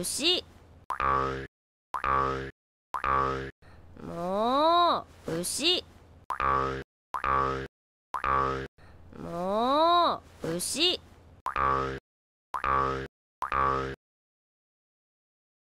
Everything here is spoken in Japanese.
牛もう牛もう牛